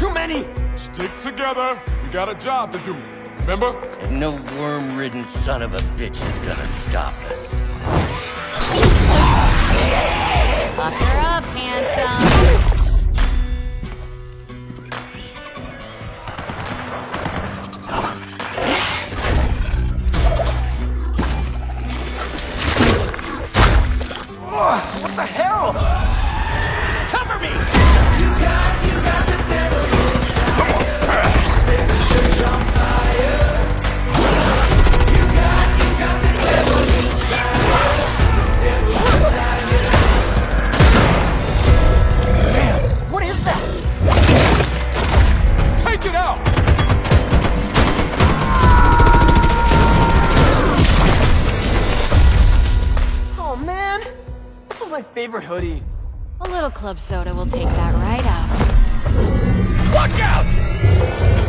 Too many! Stick together. We got a job to do. Remember? And no worm-ridden son of a bitch is gonna stop us. Buck her up, handsome. Is my favorite hoodie. A little club soda will take that right out. Watch out!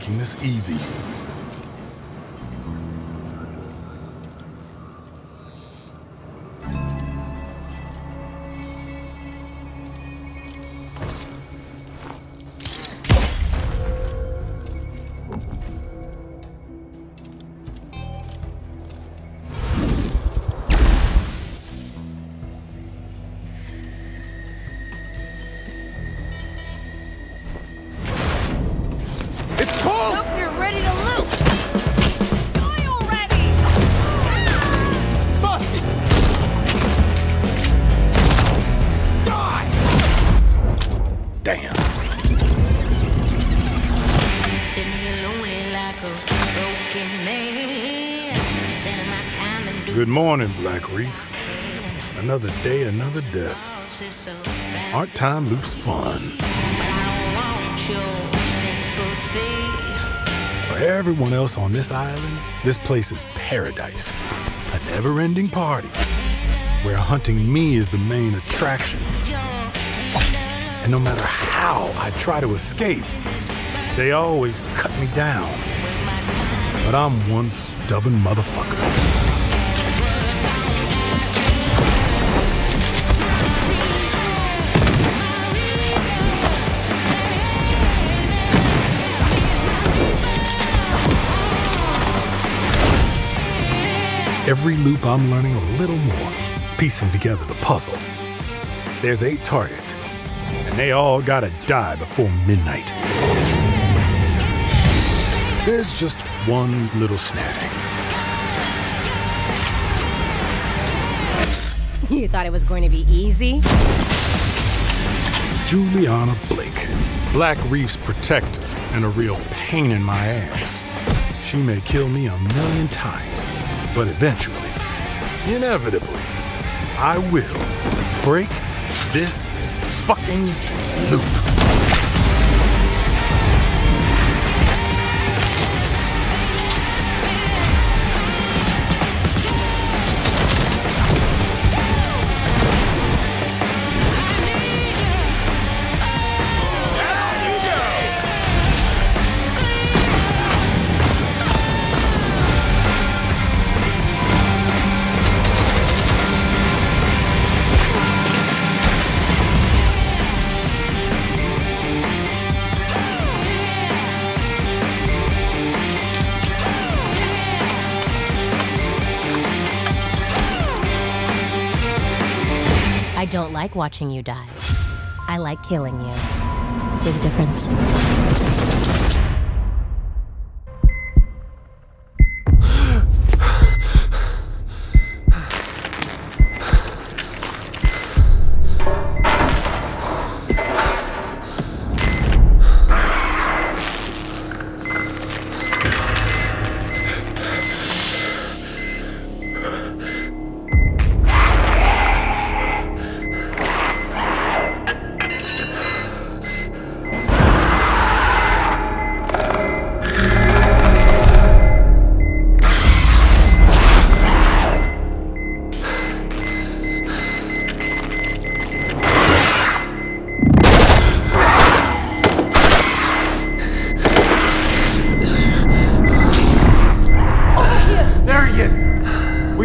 Making this easy. Good morning, Black Reef. Another day, another death. Aren't time loops fun? For everyone else on this island, this place is paradise. A never-ending party where hunting me is the main attraction. And no matter how I try to escape, they always cut me down. But I'm one stubborn motherfucker. Every loop, I'm learning a little more, piecing together the puzzle. There's eight targets, and they all gotta die before midnight. There's just one little snag. You thought it was going to be easy? Juliana Blake, Black Reef's protector and a real pain in my ass. She may kill me a million times, but eventually, inevitably, I will break this fucking loop. I don't like watching you die. I like killing you. There's a difference.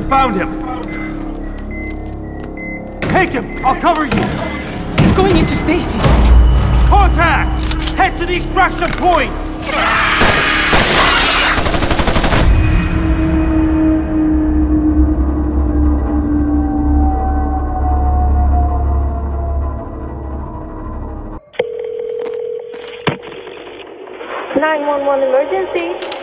Found him! Take him! I'll cover you! He's going into stasis! Contact! Head to the extraction point! Nine one one emergency.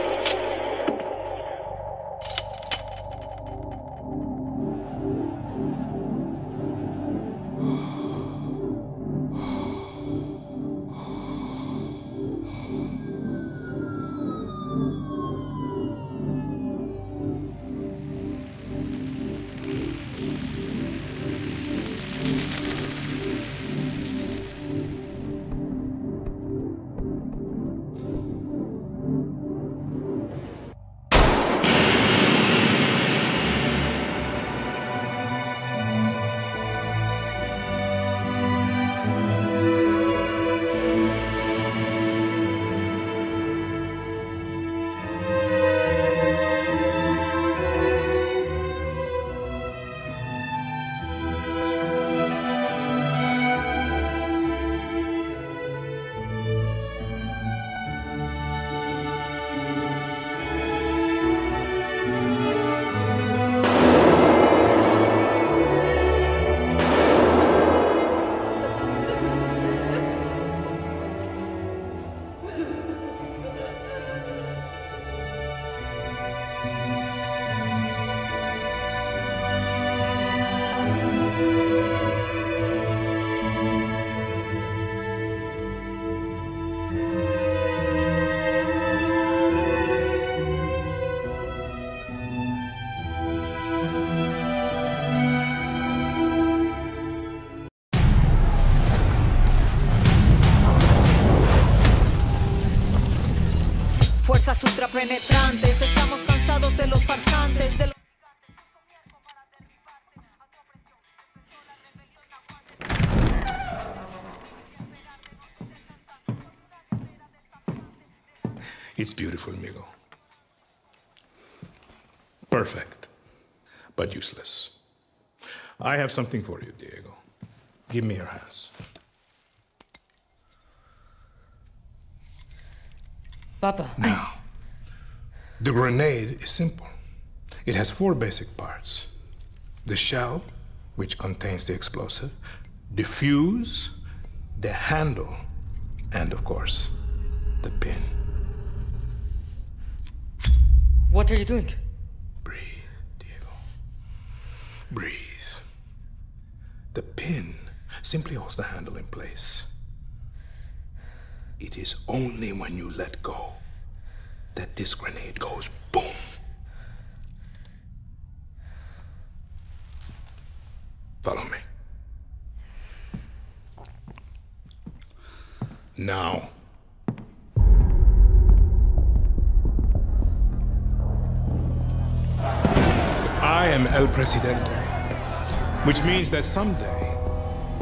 Ultrapenetrantes, estamos cansados de los farsantes, de los... It's beautiful, amigo. Perfect, but useless. I have something for you, Diego. Give me your hands. Papa. Now, the grenade is simple. It has four basic parts the shell, which contains the explosive, the fuse, the handle, and of course, the pin. What are you doing? Breathe. Diego. Breathe. The pin simply holds the handle in place. It is only when you let go that this grenade goes boom. Follow me. Now. I am El Presidente, which means that someday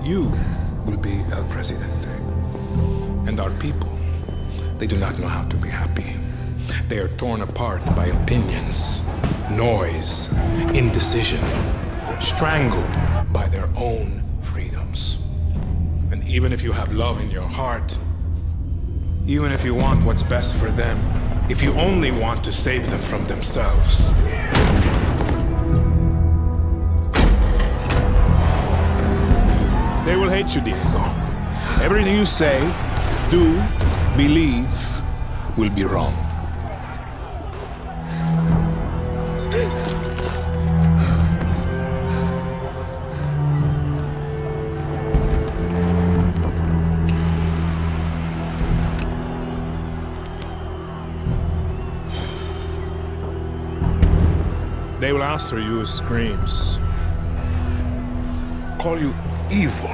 you will be El Presidente. And our people, they do not know how to be happy. They are torn apart by opinions, noise, indecision, strangled by their own freedoms. And even if you have love in your heart, even if you want what's best for them, if you only want to save them from themselves, they will hate you, Diego. Everything you say, do, believe will be wrong. They will answer you with screams. Call you evil.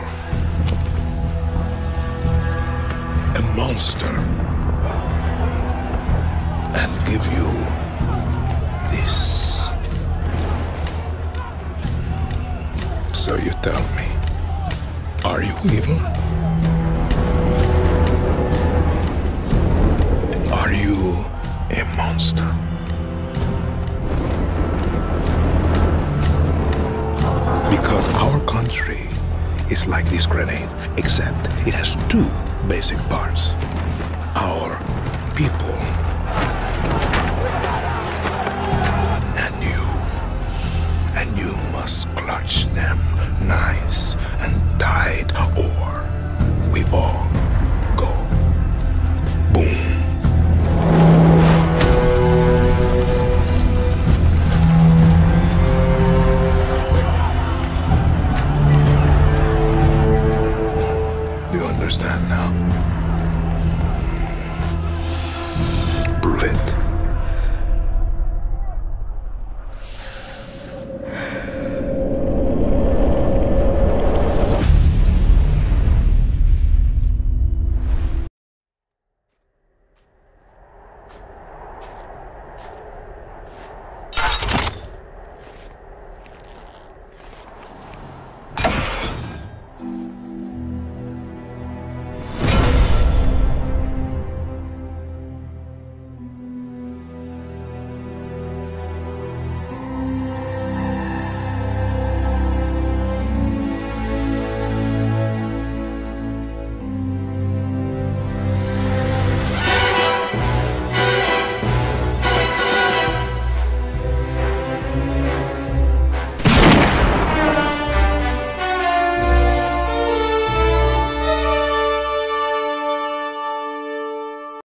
A monster. And give you this. So you tell me, are you evil? Are you a monster? Because our country is like this grenade, except it has two basic parts. Our people and you. And you must clutch them.